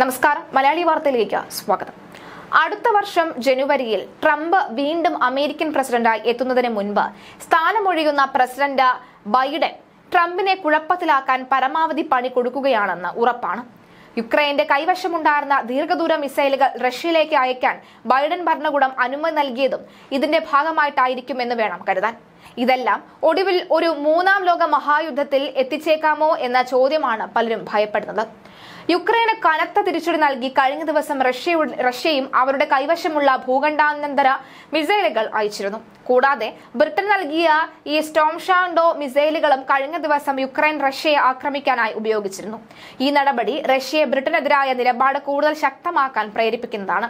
നമസ്കാരം. മലയാളി വാർത്തയിലേക്ക് സ്വാഗതം. അടുത്ത വർഷം ജനുവരിയിൽ ട്രംപ് വീണ്ടും അമേരിക്കൻ പ്രസിഡന്റായി എത്തുന്നതിന് മുൻപ് സ്ഥാനമൊഴിയുന്ന പ്രസിഡന്റ് ബൈഡൻ ട്രംപിനെ കുഴപ്പത്തിലാക്കാൻ പരമാവധി പണി കൊടുക്കുകയാണെന്ന് ഉറപ്പാണ്. യുക്രൈന്റെ കൈവശമുണ്ടായിരുന്ന ദീർഘദൂര മിസൈലുകൾ റഷ്യയിലേക്ക് അയക്കാൻ ബൈഡൻ ഭരണകൂടം അനുമതി നൽകിയതും ഇതിന്റെ ഭാഗമായിട്ടായിരിക്കുമെന്ന് വേണം കരുതാൻ. ഇതെല്ലാം ഒടുവിൽ ഒരു മൂന്നാം ലോക മഹായുദ്ധത്തിൽ എത്തിച്ചേക്കാമോ എന്ന ചോദ്യമാണ് പലരും ഭയപ്പെടുന്നത്. യുക്രൈന് കനത്ത തിരിച്ചടി നൽകി കഴിഞ്ഞ ദിവസം റഷ്യയുടെ റഷ്യയും അവരുടെ കൈവശമുള്ള ഭൂഖണ്ഡാനന്തര മിസൈലുകൾ അയച്ചിരുന്നു. കൂടാതെ ബ്രിട്ടൻ നൽകിയ ഈ സ്റ്റോംഷാൻഡോ മിസൈലുകളും കഴിഞ്ഞ ദിവസം യുക്രൈൻ റഷ്യയെ ആക്രമിക്കാനായി ഉപയോഗിച്ചിരുന്നു. ഈ നടപടി റഷ്യയെ ബ്രിട്ടനെതിരായ നിലപാട് കൂടുതൽ ശക്തമാക്കാൻ പ്രേരിപ്പിക്കുന്നതാണ്.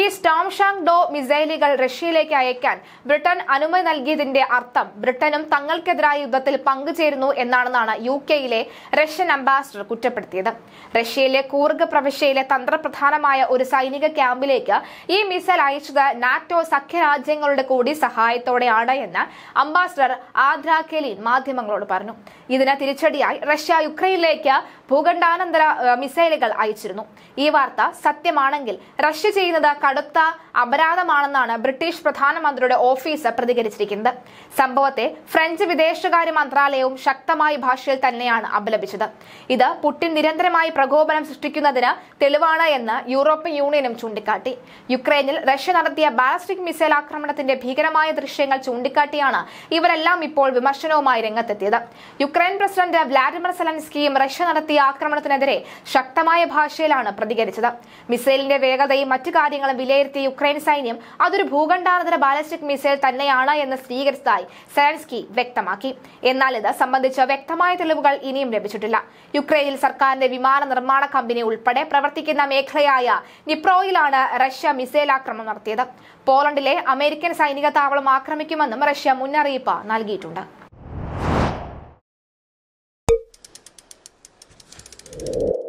ഈ സ്റ്റോംഷാങ് ഡോ മിസൈലുകൾ റഷ്യയിലേക്ക് അയക്കാൻ ബ്രിട്ടൻ അനുമതി നൽകിയതിന്റെ അർത്ഥം ബ്രിട്ടനും തങ്ങൾക്കെതിരായ യുദ്ധത്തിൽ പങ്കുചേരുന്നു എന്നാണെന്നാണ് യു കെയിലെ റഷ്യൻ അംബാസിഡർ കുറ്റപ്പെടുത്തിയത്. റഷ്യയിലെ കൂർഗ് പ്രവിശ്യയിലെ തന്ത്രപ്രധാനമായ ഒരു സൈനിക ക്യാമ്പിലേക്ക് ഈ മിസൈൽ അയച്ചത് നാറ്റോ സഖ്യരാജ്യങ്ങളുടെ കൂടി സഹായത്തോടെയാണ് എന്ന് അംബാസിഡർ ആദ്ര കെലിൻ മാധ്യമങ്ങളോട് പറഞ്ഞു. ഇതിന് തിരിച്ചടിയായി റഷ്യ യുക്രൈനിലേക്ക് ഭൂഖണ്ഡാനന്തര മിസൈലുകൾ അയച്ചിരുന്നു. ഈ വാർത്ത സത്യമാണെങ്കിൽ റഷ്യ ചെയ്യുന്നത് കടുത്ത അപരാധമാണെന്നാണ് ബ്രിട്ടീഷ് പ്രധാനമന്ത്രിയുടെ ഓഫീസ് പ്രതികരിച്ചിരിക്കുന്നത്. സംഭവത്തെ ഫ്രഞ്ച് വിദേശകാര്യ മന്ത്രാലയവും ശക്തമായ ഭാഷയിൽ തന്നെയാണ് അപലപിച്ചത്. ഇത് പുടിൻ നിരന്തരമായി പ്രകോപനം സൃഷ്ടിക്കുന്നതിന് തെളിവാണ് എന്ന് യൂറോപ്യൻ യൂണിയനും ചൂണ്ടിക്കാട്ടി. യുക്രൈനിൽ റഷ്യ നടത്തിയ ബാലിസ്റ്റിക് മിസൈൽ ആക്രമണത്തിന്റെ ഭീകരമായ ദൃശ്യങ്ങൾ ചൂണ്ടിക്കാട്ടിയാണ് ഇവരെല്ലാം ഇപ്പോൾ വിമർശനവുമായി രംഗത്തെത്തിയത്. യുക്രൈൻ പ്രസിഡന്റ് വ്ളാഡിമിർ സെലൻസ്കിയും റഷ്യ നടത്തിയ ആക്രമണത്തിനെതിരെ ശക്തമായ ഭാഷയിലാണ് പ്രതികരിച്ചത്. മിസൈലിന്റെ വേഗതയും മറ്റു കാര്യങ്ങളും വിലയിരുത്തിയ യുക്രൈൻ സൈന്യം അതൊരു ഭൂഖണ്ഡാന്തര ബാലിസ്റ്റിക് മിസൈൽ തന്നെയാണ് എന്ന് സ്ഥിരീകരിച്ചതായി സെലൻസ്കി വ്യക്തമാക്കി. എന്നാൽ ഇത് സംബന്ധിച്ച് വ്യക്തമായ തെളിവുകൾ ഇനിയും ലഭിച്ചിട്ടില്ല. യുക്രൈനിൽ സർക്കാരിന്റെ വിമാന നിർമ്മാണ കമ്പനി ഉൾപ്പെടെ പ്രവർത്തിക്കുന്ന മേഖലയായ നിപ്രോയിലാണ് റഷ്യ മിസൈൽ ആക്രമണം നടത്തിയത്. പോളണ്ടിലെ അമേരിക്കൻ സൈനിക താവളം ആക്രമിക്കുമെന്നും റഷ്യ മുന്നറിയിപ്പ് നൽകിയിട്ടുണ്ട്. you